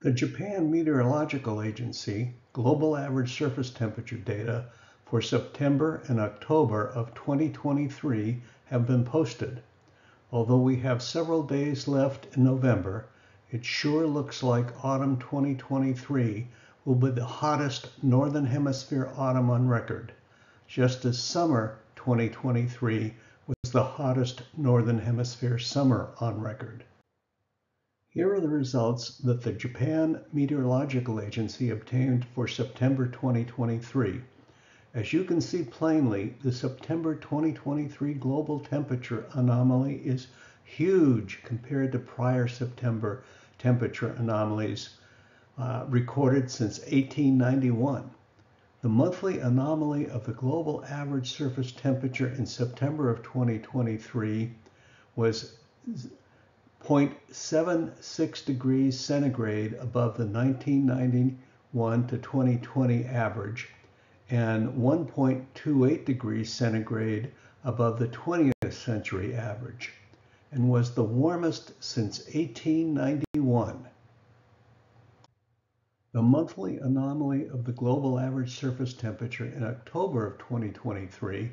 The Japan Meteorological Agency global average surface temperature data for September and October of 2023 have been posted. Although we have several days left in November, it sure looks like autumn 2023 will be the hottest Northern Hemisphere autumn on record, just as summer 2023 was the hottest Northern Hemisphere summer on record. Here are the results that the Japan Meteorological Agency obtained for September 2023. As you can see plainly, the September 2023 global temperature anomaly is huge compared to prior September temperature anomalies uh, recorded since 1891. The monthly anomaly of the global average surface temperature in September of 2023 was 0.76 degrees centigrade above the 1991 to 2020 average and 1.28 degrees centigrade above the 20th century average and was the warmest since 1891. The monthly anomaly of the global average surface temperature in October of 2023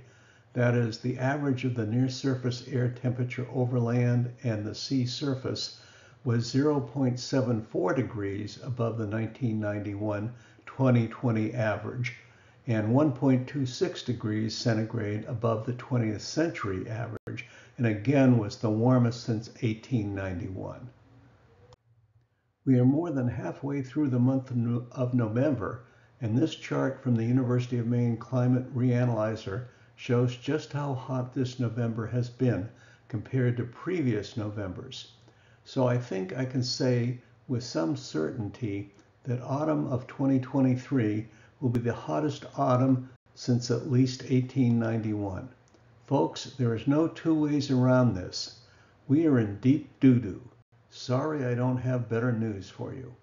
that is the average of the near surface air temperature over land and the sea surface, was 0.74 degrees above the 1991-2020 average and 1.26 degrees centigrade above the 20th century average, and again was the warmest since 1891. We are more than halfway through the month of November, and this chart from the University of Maine Climate Reanalyzer shows just how hot this November has been compared to previous Novembers. So I think I can say with some certainty that autumn of 2023 will be the hottest autumn since at least 1891. Folks, there is no two ways around this. We are in deep doo-doo. Sorry I don't have better news for you.